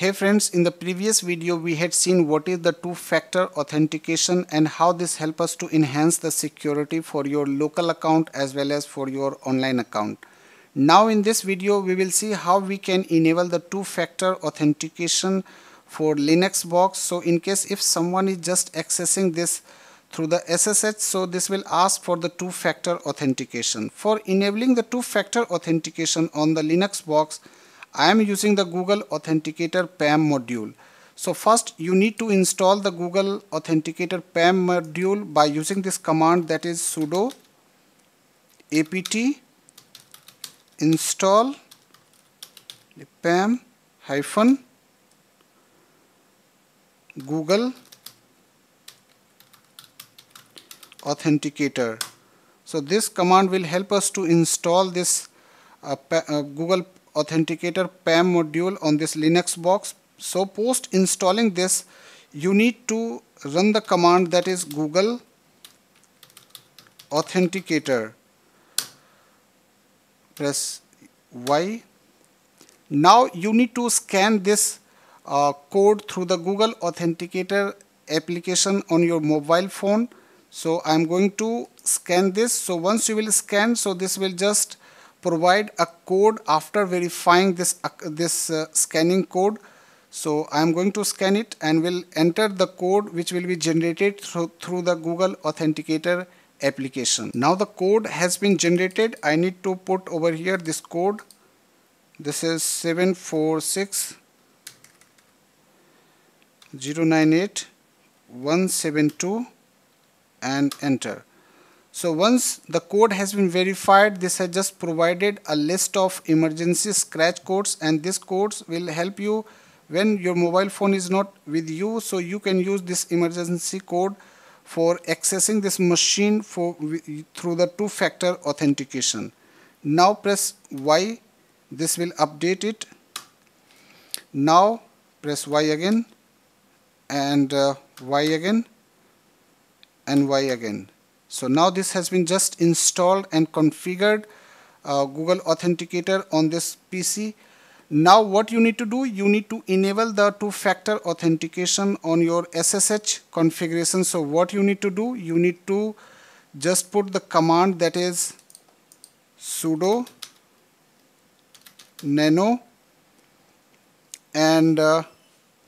Hey friends, in the previous video we had seen what is the two-factor authentication and how this help us to enhance the security for your local account as well as for your online account. Now in this video we will see how we can enable the two-factor authentication for Linux box. So in case if someone is just accessing this through the SSH so this will ask for the two-factor authentication. For enabling the two-factor authentication on the Linux box I am using the Google Authenticator PAM module. So first you need to install the Google Authenticator PAM module by using this command that is sudo apt install PAM hyphen Google Authenticator. So this command will help us to install this uh, uh, Google authenticator PAM module on this Linux box. So post installing this, you need to run the command that is Google authenticator. Press Y. Now you need to scan this uh, code through the Google authenticator application on your mobile phone. So I'm going to scan this. So once you will scan, so this will just provide a code after verifying this, uh, this uh, scanning code. So I am going to scan it and will enter the code which will be generated through, through the Google Authenticator application. Now the code has been generated. I need to put over here this code. This is 746 098 172 and enter. So once the code has been verified, this has just provided a list of emergency scratch codes and these codes will help you when your mobile phone is not with you. So you can use this emergency code for accessing this machine for through the two-factor authentication. Now press Y, this will update it. Now press Y again and uh, Y again and Y again. So now this has been just installed and configured uh, Google Authenticator on this PC. Now what you need to do, you need to enable the two-factor authentication on your SSH configuration. So what you need to do, you need to just put the command that is sudo nano and uh,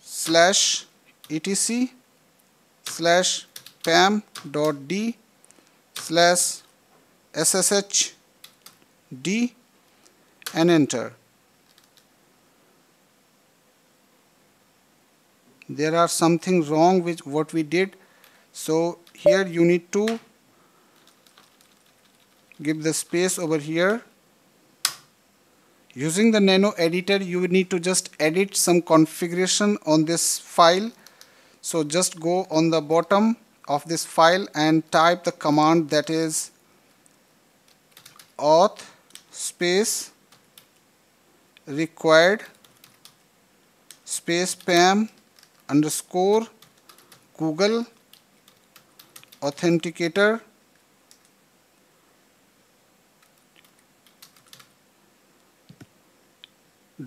slash etc slash pam.d slash ssh d and enter. There are something wrong with what we did. So here you need to give the space over here. Using the nano editor you need to just edit some configuration on this file. So just go on the bottom of this file and type the command that is auth space required space pam underscore google authenticator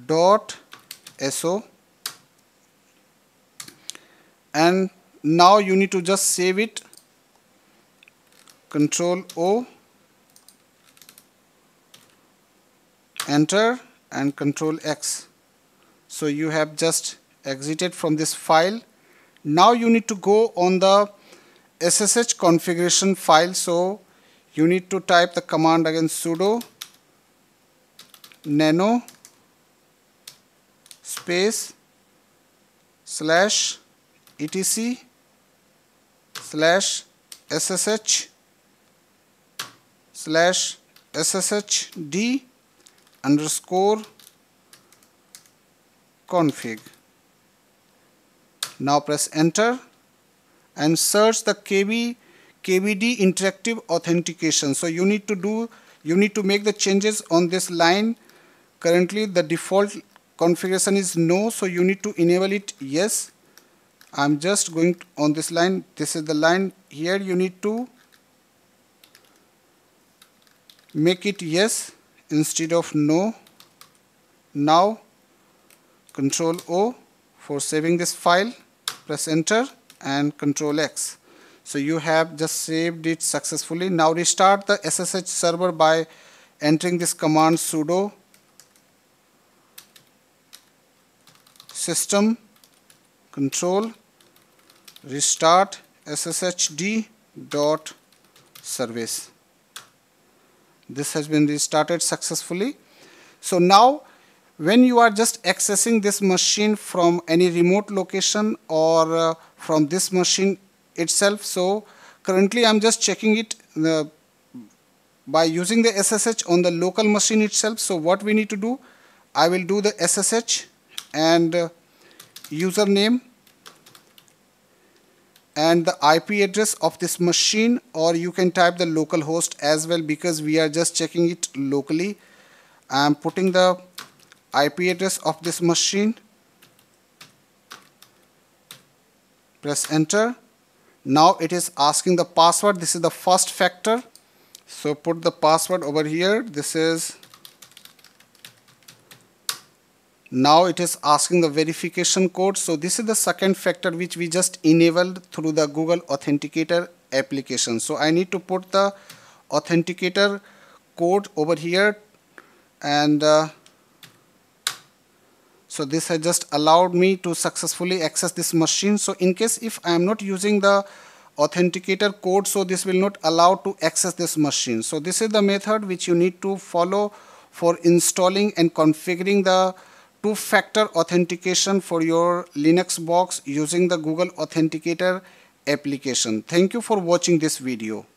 dot so and now you need to just save it. Control O. Enter and control X. So you have just exited from this file. Now you need to go on the SSH configuration file. So you need to type the command again sudo nano space slash etc slash ssh slash sshd underscore config. Now press enter and search the KB KVD interactive authentication. So you need to do you need to make the changes on this line. Currently the default configuration is no so you need to enable it yes I'm just going on this line. This is the line. Here you need to make it yes instead of no. Now control O for saving this file. Press enter and control X. So you have just saved it successfully. Now restart the SSH server by entering this command sudo system control restart sshd dot service. This has been restarted successfully. So now when you are just accessing this machine from any remote location or uh, from this machine itself so currently I'm just checking it uh, by using the SSH on the local machine itself. So what we need to do I will do the SSH and uh, username and the IP address of this machine or you can type the local host as well because we are just checking it locally. I am putting the IP address of this machine. Press enter. Now it is asking the password. This is the first factor. So put the password over here. This is now it is asking the verification code. So this is the second factor which we just enabled through the Google Authenticator application. So I need to put the authenticator code over here. And uh, so this has just allowed me to successfully access this machine. So in case if I am not using the authenticator code so this will not allow to access this machine. So this is the method which you need to follow for installing and configuring the two-factor authentication for your Linux box using the Google Authenticator application. Thank you for watching this video.